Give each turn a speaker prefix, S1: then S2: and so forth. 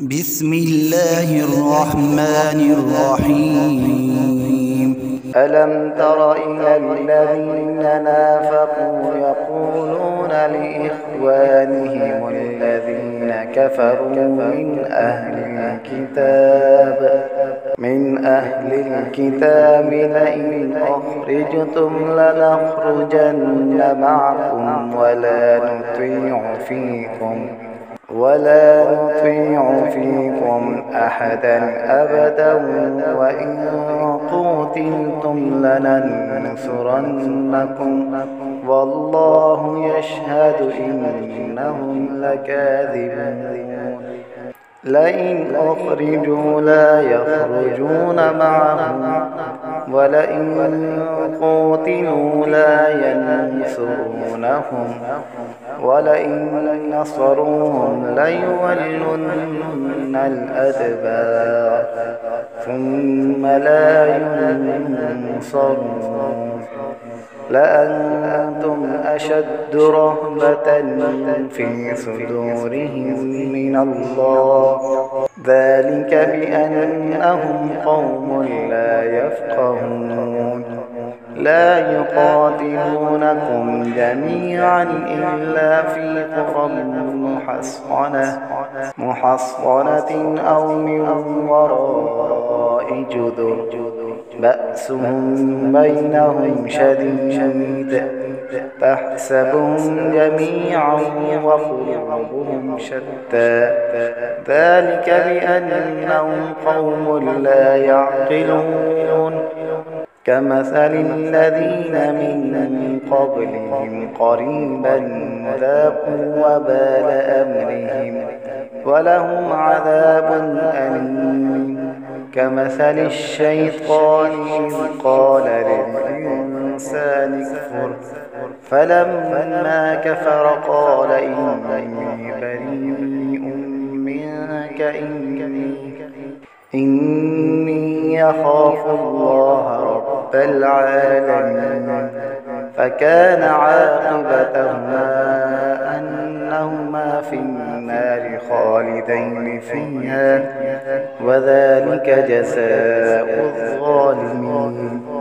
S1: بسم الله الرحمن الرحيم.
S2: ألم تر إلى الذين نافقوا يقولون لإخوانهم الذين كفروا من أهل الكتاب من أهل الكتاب لئن أخرجتم لنخرجن معكم ولا نطيع فيكم. ولا نطيع فيكم أحدا أبدا وإن قوتلتم لننصرنكم. والله يشهد إنهم لكاذبون. لئن أخرجوا لا يخرجون معهم ولئن قوتلوا لا ينصرونهم ولئن نصروهم ليولن الأدبار ثم لا ينصرون. لأنتم أشد رهبة في صدورهم من الله. ذلك بأنهم قوم لا يفقهون. لا يقاتلونكم جميعا إلا في قرى محصنة محصنة أو من وراء جدر. بأسهم بينهم شديد تحسبهم جميعا وقلوبهم شتى. ذلك بأنهم قوم لا يعقلون. كمثل الذين من قبلهم قريبا ذاقوا وبال أمرهم ولهم عذاب أليم. كمثل الشيطان إذ قال للإنسان اكفر. فلما كفر قال إني بريء منك إني إني يخاف الله رب العالمين. فكان عاقبتهما في النار خالدين فيها وذلك جزاء الظالمين.